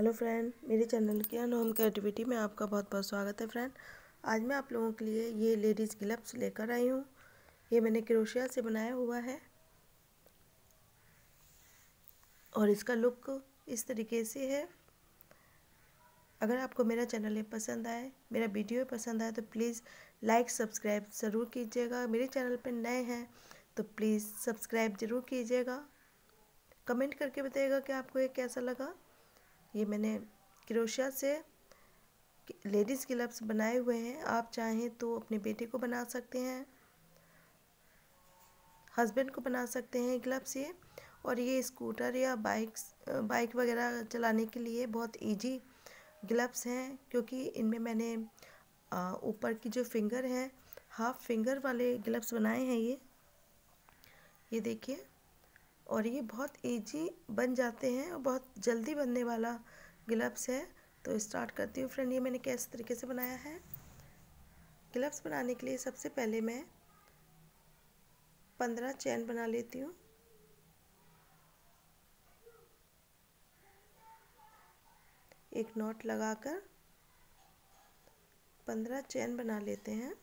Hello friend, मेरे channel के Home creativity में आपका बहुत बहुत स्वागत है फ्रेंड। आज मैं आप लोगों के लिए ये लेडीज़ ग्लव्स लेकर आई हूँ। ये मैंने क्रोशिया से बनाया हुआ है। और इसका लुक इस तरीके से है। अगर आपको मेरा चैनल ये पसंद आए, मेरा वीडियो पसंद आए तो प्लीज़ लाइक, सब्सक्राइब ज़रूर कीजिएगा। मेरे चैनल पर नए हैं तो प्लीज़ सब्सक्राइब ज़रूर कीजिएगा। कमेंट करके बताइएगा कि आपको ये कैसा लगा। ये मैंने क्रोशिया से लेडीज़ ग्लव्स बनाए हुए हैं। आप चाहें तो अपने बेटे को बना सकते हैं, हस्बैंड को बना सकते हैं ग्लव्स ये। और ये स्कूटर या बाइक्स, बाइक वगैरह चलाने के लिए बहुत इजी ग्लव्स हैं, क्योंकि इनमें मैंने ऊपर की जो फिंगर है हाफ़ फिंगर वाले ग्लव्स बनाए हैं ये। ये देखिए। और ये बहुत ईजी बन जाते हैं और बहुत जल्दी बनने वाला ग्लव्स है। तो स्टार्ट करती हूँ फ्रेंड ये मैंने कैसे तरीके से बनाया है? ग्लव्स बनाने के लिए सबसे पहले मैं पंद्रह चैन बना लेती हूँ। एक नॉट लगाकर पंद्रह चैन बना लेते हैं।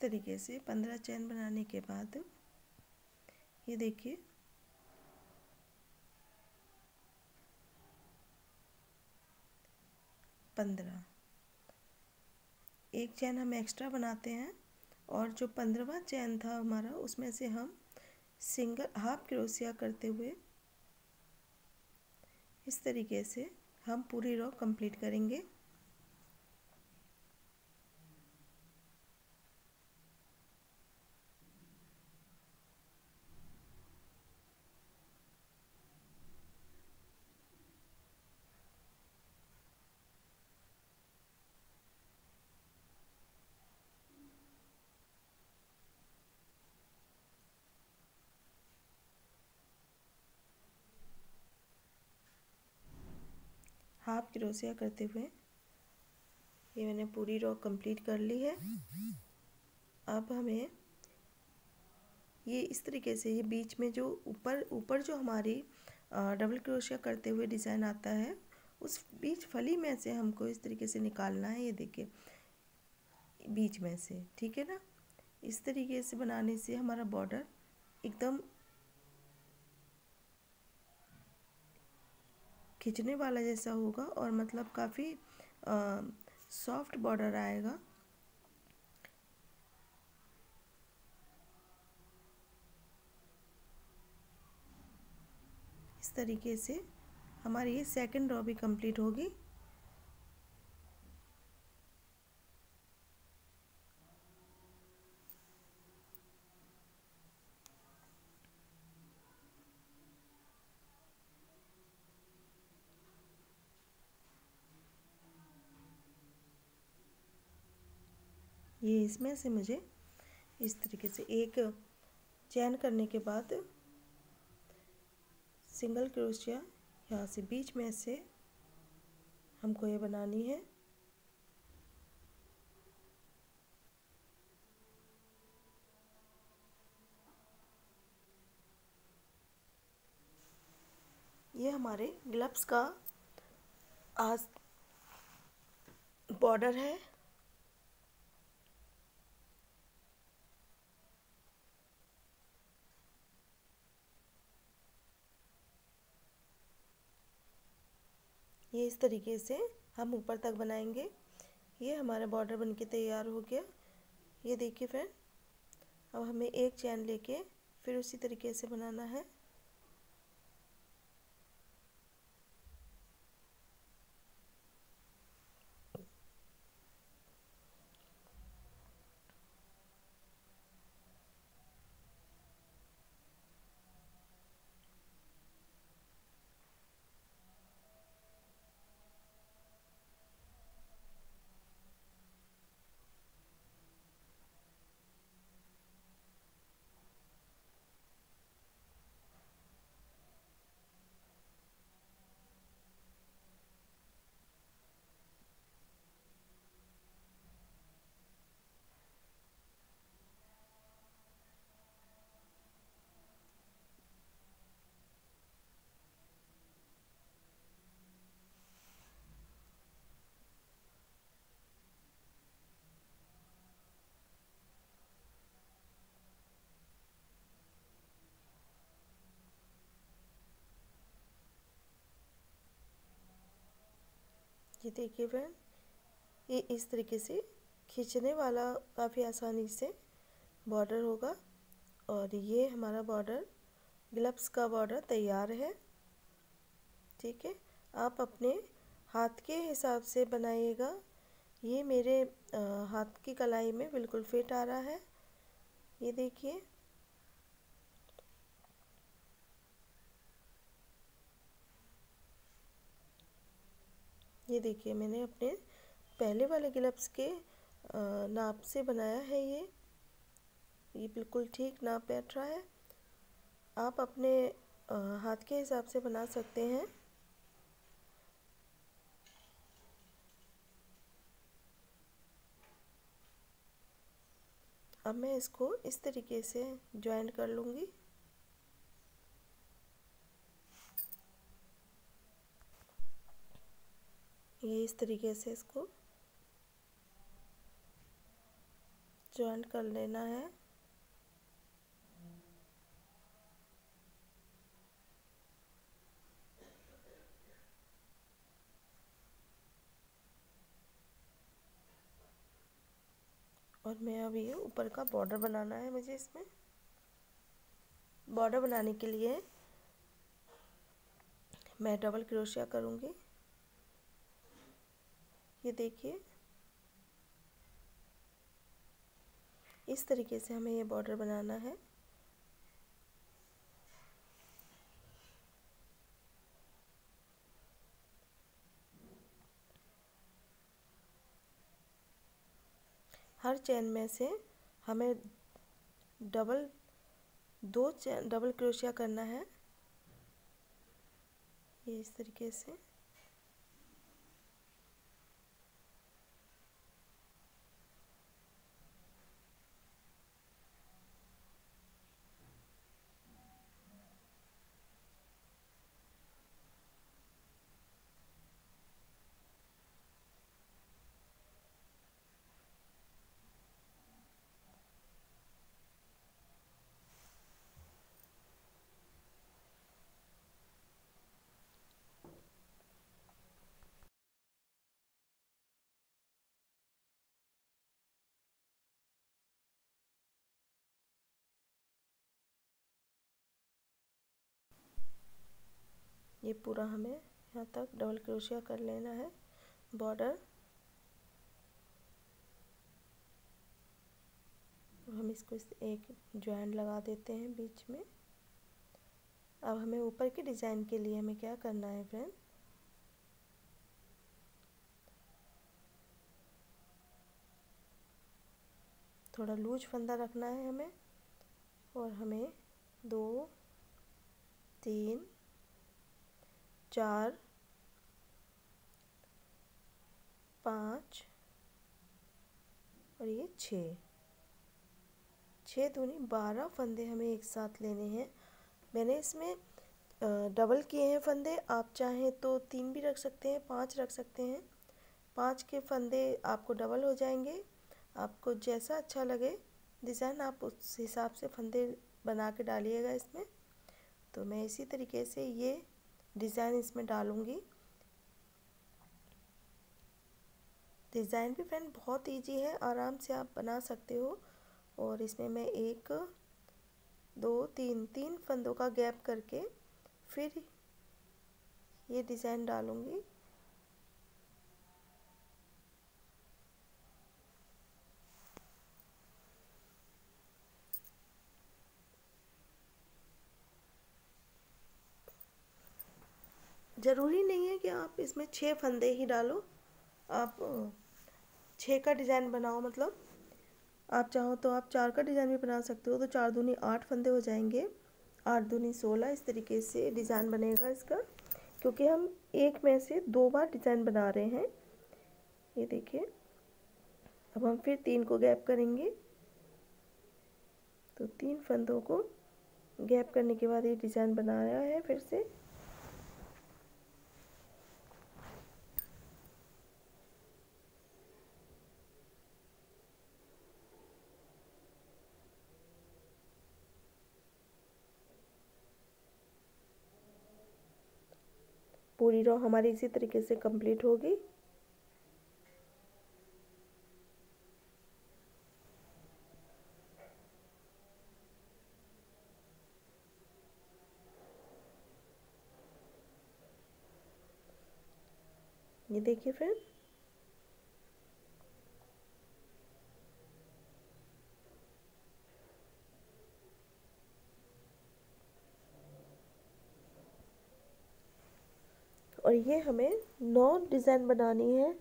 तरीके से पंद्रह चैन बनाने के बाद, ये देखिए। पंद्रह। एक चैन हम एक्स्ट्रा बनाते हैं और जो पंद्रहवा चैन था हमारा, उसमें से हम सिंगल हाफ़ क्रोसिया करते हुए इस तरीके से हम पूरी रो कंप्लीट करेंगे। हाफ़ क्रोसिया करते हुए, ये मैंने पूरी रो कंप्लीट कर ली है। अब हमें ये इस तरीके से, ये बीच में जो ऊपर ऊपर जो हमारी डबल क्रोशिया करते हुए डिज़ाइन आता है, उस बीच फली में से हमको इस तरीके से निकालना है, ये देखिए, बीच में से, ठीक है ना? इस तरीके से बनाने से हमारा बॉर्डर एकदम खींचने वाला जैसा होगा और मतलब काफ़ी सॉफ्ट बॉर्डर आएगा। इस तरीके से हमारी ये सेकंड रॉ भी कंप्लीट होगी। ये इसमें से मुझे इस तरीके से एक चैन करने के बाद सिंगल क्रोशिया यहाँ से बीच में से हमको ये बनानी है। ये हमारे ग्लव्स का आज बॉर्डर है। ये इस तरीके से हम ऊपर तक बनाएँगे। ये हमारा बॉर्डर बनके तैयार हो गया। ये देखिए फ्रेंड अब हमें एक चैन लेके फिर उसी तरीके से बनाना है। ये देखिए फ्रेंड, ये इस तरीके से खींचने वाला काफ़ी आसानी से बॉर्डर होगा। और ये हमारा बॉर्डर ग्लव्स का बॉर्डर तैयार है। ठीक है? आप अपने हाथ के हिसाब से बनाइएगा। ये मेरे हाथ की कलाई में बिल्कुल फिट आ रहा है। ये देखिए ये देखिए, मैंने अपने पहले वाले ग्लव्स के नाप से बनाया है ये। ये बिल्कुल ठीक नाप बैठ रहा है। आप अपने हाथ के हिसाब से बना सकते हैं। अब मैं इसको इस तरीके से ज्वाइंट कर लूँगी। ये इस तरीके से इसको ज्वाइंट कर लेना है। और मैं ये ऊपर का बॉर्डर बनाना है मुझे इसमें। बॉर्डर बनाने के लिए मैं डबल क्रोशिया करूँगी। ये देखिए। इस तरीके से हमें ये बॉर्डर बनाना है। हर चैन में से हमें डबल दो चैन डबल क्रोशिया करना है। ये इस तरीके से। ये पूरा हमें यहाँ तक डबल क्रोशिया कर लेना है बॉर्डर हम इसको इस एक ज्वाइंट लगा देते हैं बीच में। अब हमें ऊपर के डिज़ाइन के लिए हमें क्या करना है फ्रेंड थोड़ा लूज फंदा रखना है हमें, और हमें दो, तीन चार, पाँच और ये छः। छः दूनी, बारह फंदे हमें एक साथ लेने हैं। मैंने इसमें डबल किए हैं फंदे। आप चाहें तो तीन भी रख सकते हैं, पाँच रख सकते हैं। पाँच के फंदे आपको डबल हो जाएँगे। आपको जैसा अच्छा लगे, डिज़ाइन आप उस हिसाब से फंदे बना के डालिएगा इसमें। तो मैं इसी तरीके से ये डिज़ाइन इसमें डालूँगी। डिज़ाइन भी फ्रेंड बहुत इजी है, आराम से आप बना सकते हो। और इसमें मैं एक, दो, तीन तीन फंदों का गैप करके फिर ये डिज़ाइन डालूँगी। ज़रूरी नहीं है कि आप इसमें छः फंदे ही डालो। आप छः का डिज़ाइन बनाओ मतलब। आप चाहो तो आप चार का डिज़ाइन भी बना सकते हो तो चार दूनी आठ फंदे हो जाएँगे। आठ दूनी सोलह इस तरीके से डिज़ाइन बनेगा इसका, क्योंकि हम एक में से दो बार डिज़ाइन बना रहे हैं। ये देखिए, अब हम फिर तीन को गैप करेंगे। तो तीन फंदों को गैप करने के बाद ये डिज़ाइन बनाया है फिर से। पूरी रो हमारी इसी तरीके से कंप्लीट होगी। ये देखिए फ्रेंड और ये हमें नौ डिज़ाइन बनानी है।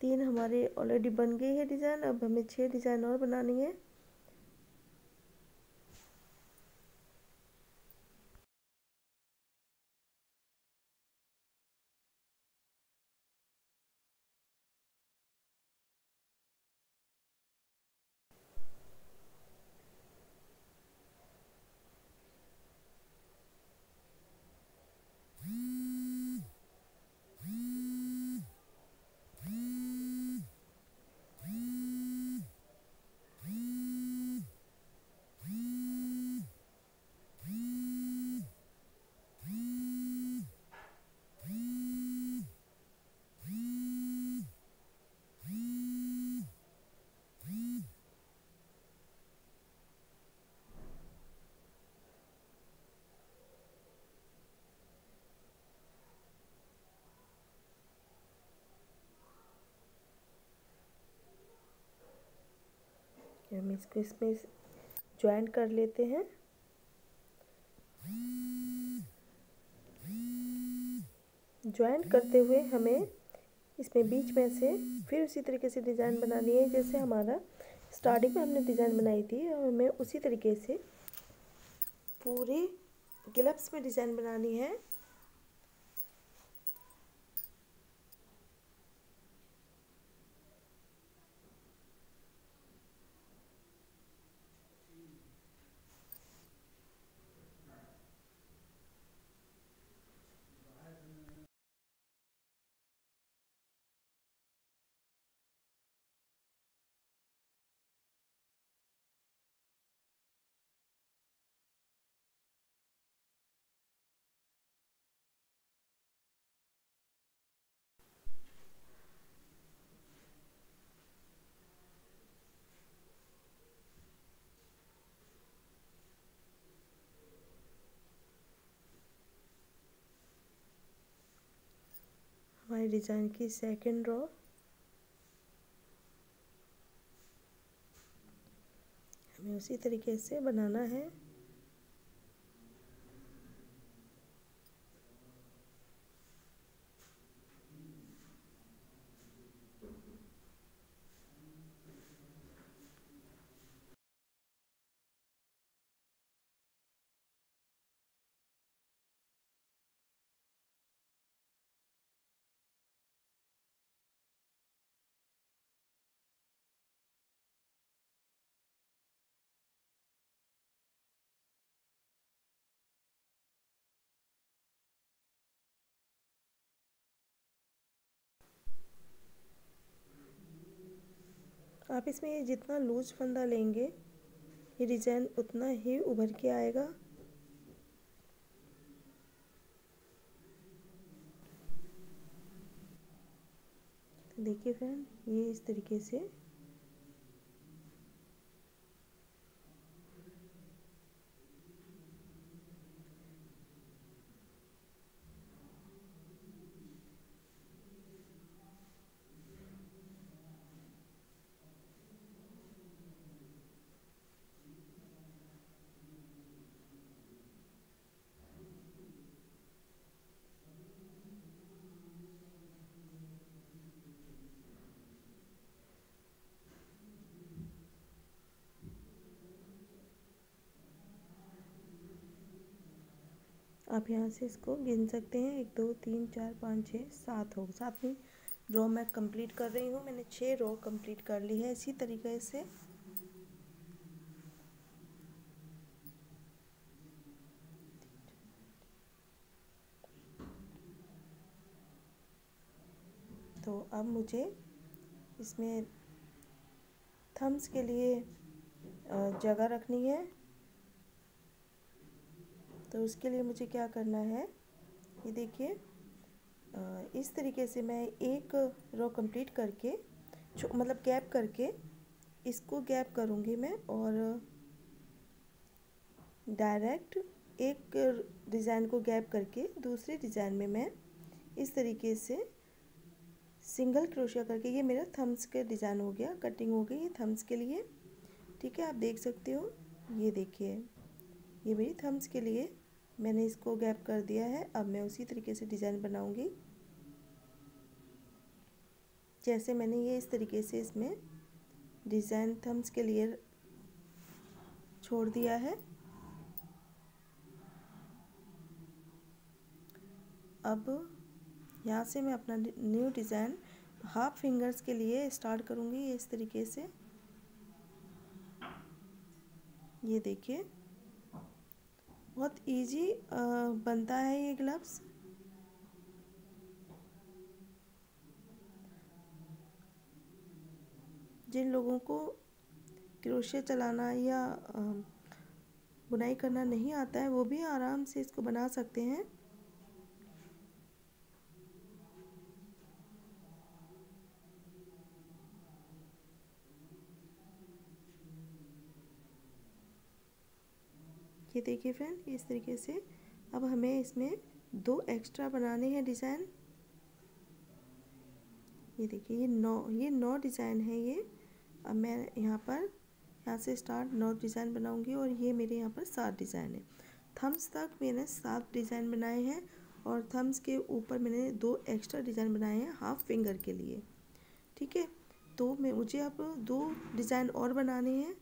तीन हमारे ऑलरेडी बन गई है डिज़ाइन अब हमें छह डिज़ाइन और बनानी है हम इसको इसमें ज्वाइन कर लेते हैं। ज्वाइन करते हुए हमें इसमें बीच में से फिर उसी तरीके से डिज़ाइन बनानी है, जैसे हमारा स्टार्टिंग में हमने डिज़ाइन बनाई थी, और हमें उसी तरीके से पूरे ग्लव्स में डिज़ाइन बनानी है। हमारे डिज़ाइन की सेकंड रो हमें उसी तरीके से बनाना है। आप इसमें जितना लूज फंदा लेंगे, ये डिज़ाइन उतना ही उभर के आएगा। देखिए फ्रेंड, ये इस तरीके से आप यहाँ से इसको गिन सकते हैं। एक, दो, तीन, चार, पाँच छः सात हो। सातवीं रो मैं कंप्लीट कर रही हूँ। मैंने छः रो कंप्लीट कर ली है। इसी तरीके से तो अब मुझे इसमें थम्स के लिए जगह रखनी है। तो उसके लिए मुझे क्या करना है? ये देखिए इस तरीके से मैं एक रो कंप्लीट करके मतलब गैप करके इसको गैप करूँगी मैं और डायरेक्ट एक डिज़ाइन को गैप करके दूसरे डिज़ाइन में मैं इस तरीके से सिंगल क्रोशिया करके, ये मेरा थम्स के डिज़ाइन हो गया कटिंग हो गई ये थम्स के लिए। ठीक है, आप देख सकते हो, ये देखिए, ये मेरी थम्स के लिए मैंने इसको गैप कर दिया है, अब मैं उसी तरीके से डिज़ाइन बनाऊँगी। जैसे मैंने ये इस तरीके से इसमें डिज़ाइन थम्स के लिए छोड़ दिया है। अब यहाँ से मैं अपना न्यू डिज़ाइन हाफ़ फिंगर्स के लिए स्टार्ट करूँगी इस तरीके से। ये देखिए। बहुत इजी बनता है ये ग्लव्स जिन लोगों को क्रोशिया चलाना या बुनाई करना नहीं आता है, वो भी आराम से इसको बना सकते हैं। ये देखिए फ्रेंड इस तरीके से। अब हमें इसमें दो एक्स्ट्रा बनाने हैं डिज़ाइन ये देखिए, ये नौ ये नौ डिज़ाइन है ये। अब मैं यहाँ पर, यहाँ से स्टार्ट नौ डिज़ाइन बनाऊँगी और ये मेरे यहाँ पर सात डिज़ाइन है। थम्स तक मैंने सात डिज़ाइन बनाए हैं और थम्स के ऊपर मैंने दो एक्स्ट्रा डिज़ाइन बनाए हैं हाफ़ फिंगर के लिए। ठीक है? तो मैं, मुझे अब दो डिज़ाइन और बनाने हैं।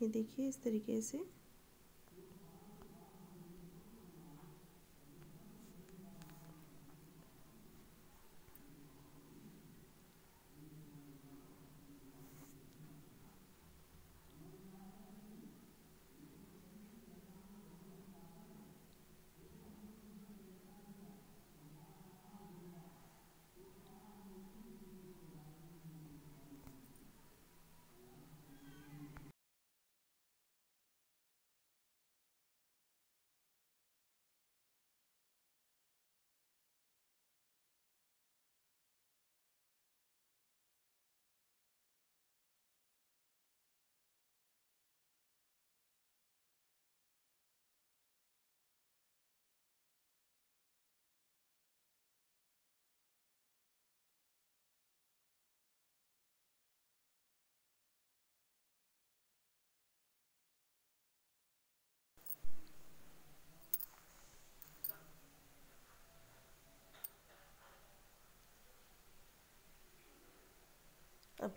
ये देखिए इस तरीके से।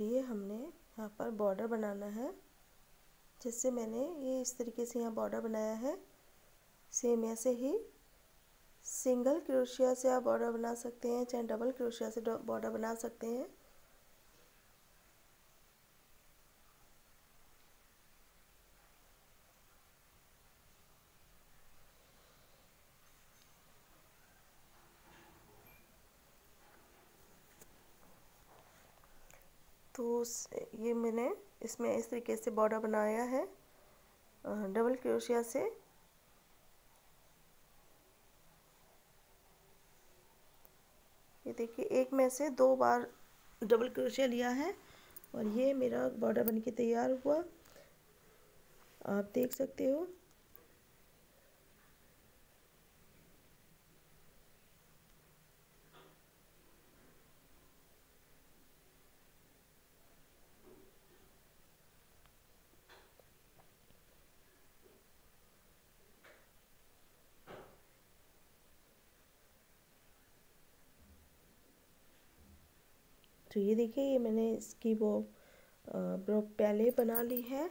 ये हमने यहाँ पर बॉर्डर बनाना है, जिससे मैंने ये इस तरीके से यहाँ बॉर्डर बनाया है। सेम ऐसे ही सिंगल क्रोशिया से आप बॉर्डर बना सकते हैं, चाहे डबल क्रोशिया से बॉर्डर बना सकते हैं। तो ये मैंने इसमें इस तरीके से बॉर्डर बनाया है डबल क्रोशिया से। ये देखिए, एक में से दो बार डबल क्रोशिया लिया है और ये मेरा बॉर्डर बन के तैयार हुआ। आप देख सकते हो। तो ये देखिए, ये मैंने इसकी वो पहले बना ली है।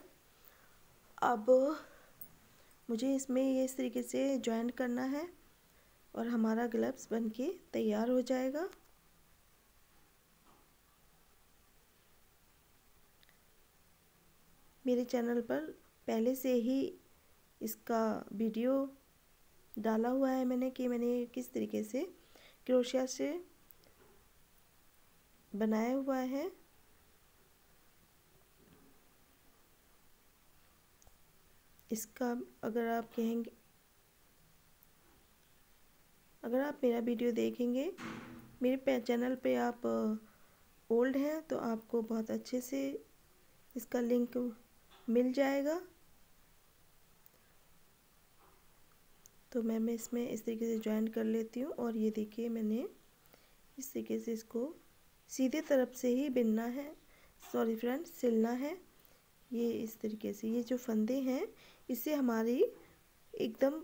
अब मुझे इसमें ये इस तरीके से ज्वाइन करना है और हमारा ग्लव्स बन के तैयार हो जाएगा। मेरे चैनल पर पहले से ही इसका वीडियो डाला हुआ है मैंने कि मैंने किस तरीके से क्रोशिया से बनाया हुआ है। इसका अगर आप कहेंगे, अगर आप मेरा वीडियो देखेंगे, मेरे चैनल पे आप ओल्ड हैं तो आपको बहुत अच्छे से इसका लिंक मिल जाएगा। तो मैं मैं इसमें इस तरीके से ज्वाइन कर लेती हूँ और ये देखिए मैंने इस तरीके से इसको सीधे तरफ़ से ही बिनना है। सॉरी फ्रेंड्स सिलना है। ये इस तरीके से, ये जो फंदे हैं, इससे हमारी एकदम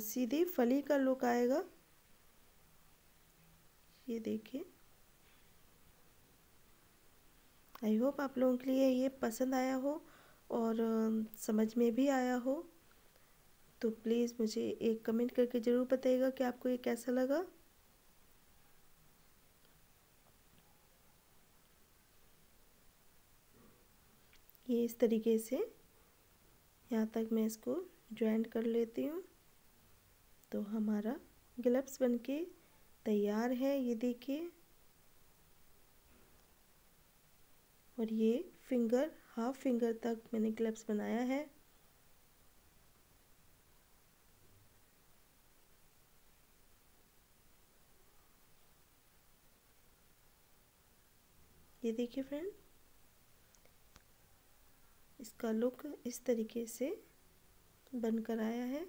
सीधी फली का लुक आएगा। ये देखिए। आई होप आप लोगों के लिए ये पसंद आया हो और समझ में भी आया हो। तो प्लीज़ मुझे एक कमेंट करके ज़रूर बताइएगा कि आपको ये कैसा लगा। ये इस तरीके से यहाँ तक मैं इसको ज्वाइंट कर लेती हूँ। तो हमारा ग्लव्स बनके तैयार है, ये देखिए। और ये फिंगर हाफ़ फिंगर तक मैंने ग्लव्स बनाया है। ये देखिए फ्रेंड इसका लुक इस तरीके से बनकर आया है।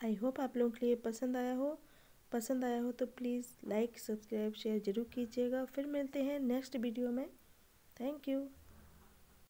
आई होप आप लोगों के लिए पसंद आया हो। पसंद आया हो तो प्लीज़ लाइक सब्सक्राइब शेयर ज़रूर कीजिएगा। फिर मिलते हैं नेक्स्ट वीडियो में। Thank you